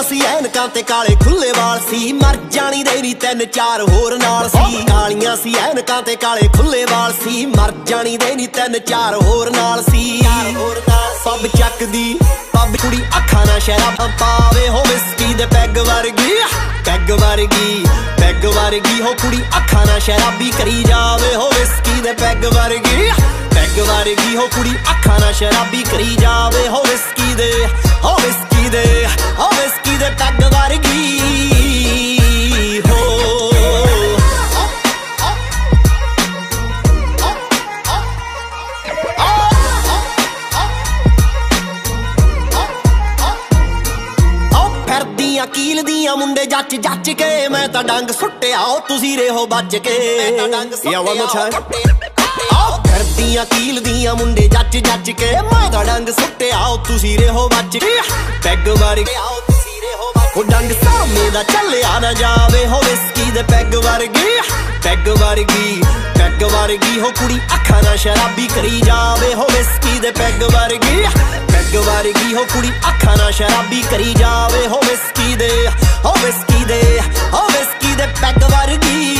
ਐਨਕਾਂ ਤੇ ਕਾਲੇ ਖੁੱਲੇ ਵਾਲ ਸੀ। ਮਰ ਜਾਣੀ ਦੇ ਤਿੰਨ ਚਾਰ ਹੋਰ ਨਾਲ ਸੀ। ਕਾਲੀਆਂ ਸੀ ਐਨਕਾਂ ਤੇ ਕਾਲੇ ਖੁੱਲੇ ਵਾਲ ਸੀ। ਮਰ ਜਾਣੀ ਦੇ ਨਹੀਂ ਤਿੰਨ ਚਾਰ ਹੋਰ ਨਾਲ ਸੀ। ਪੱਬ ਚੱਕਦੀ, ਪੱਬ ਕੁੜੀ ਅੱਖਾਂ ਨਾਲ ਸ਼ਰਾਬਾਂ ਪਾਵੇ ਹੋ ਵਿਸਕੀ ਦੇ ਪੈਗ ਵਰਗੀ। ਪੈਗ ਵਰਗੀ ਪੈਗ ਵਰਗੀ ਹੋ ਕੁੜੀ ਅੱਖਾਂ ਨਾਲ ਸ਼ਰਾਬੀ ਕਰੀ ਜਾਵੇ ਹੋ ਵਿਸਕੀ ਦੇ ਪੈਗ ਵਰਗੀ। ਪੈਗ ਵਰਗੀ ਹੋ ਕੁੜੀ ਅੱਖਾਂ ਨਾਲ ਸ਼ਰਾਬੀ ਕਰੀ ਜਾਵੇ ਹੋ ਵਿਸਕੀ ਫਿਰਦੀਆਂ ਕੀਲਦੀਆਂ ਮੁੰਡੇ ਜੱਜ ਜੱਜ ਕੇ ਮੈਂ ਤਾਂ ਡੰਗ ਸੁੱਟਿਆ ਓ ਤੁਸੀਂ ਰਹੋ ਬਚ ਕੇ। ਯਾ ਵਨ ਮੋਰ ਆਓ ਫਿਰਦੀਆਂ ਕੀਲਦੀਆਂ ਮੁੰਡੇ ਜੱਜ ਜੱਜ ਕੇ ਮੈਂ ਤਾਂ ਡੰਗ ਸੁੱਟਿਆ ਓ ਤੁਸੀਂ ਰਹੋ ਬਚ ਕੇ। ਪੈਗ ਮਾਰ ਕੇ ਉਹ ਡੰਗ ਸਾਹਮਣੇ ਦਾ ਚੱਲਿਆ ਨਾ ਜਾਵੇ, ਹੋ ਵਿਸਕੀ ਦੇ ਪੈਗ ਵਰਗੀ ਪੈਗ ਵਰਗੀ ਪੈਗ ਵਰਗੀ, ਹੋ ਕੁੜੀ ਅੱਖਾਂ ਨਾਲ ਸ਼ਰਾਬੀ ਕਰੀ ਜਾਵੇ, ਹੋ ਵਿਸਕੀ ਦੇ ਪੈਗ ਵਰਗੀ ਪੈਗ ਵਰਗੀ, ਹੋ ਕੁੜੀ ਅੱਖਾਂ ਨਾਲ ਸ਼ਰਾਬੀ ਕਰੀ ਜਾਵੇ, ਹੋ ਵਿਸਕੀ ਦੇ, ਹੋ ਵਿਸਕੀ ਦੇ, ਹੋ ਵਿਸਕੀ ਦੇ ਪੈਗ ਵਰਗੀ,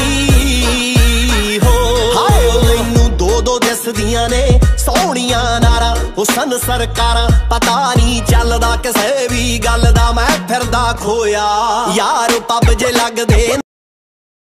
ਹੋ। ਹਾਏ, ਉਹ ਮੈਨੂੰ ਦੋ ਦੋ ਦਿਸਦੀਆਂ ਨੇ ਸੋਹਣੀਆਂ ਨਾਰਾਂ ਹੁਸਨ ਸਰਕਾਰਾਂ, ਪਤਾ ਨਹੀਂ ਚੱਲਦਾ ਕਿਸੇ ਵੀ ਗੱਲ ਦਾ ਮੈਂ ਫਿਰਦਾ ਖੋਇਆ। ਯਾਰ ਪੱਬ ਜੇ ਲੱਗਦੇ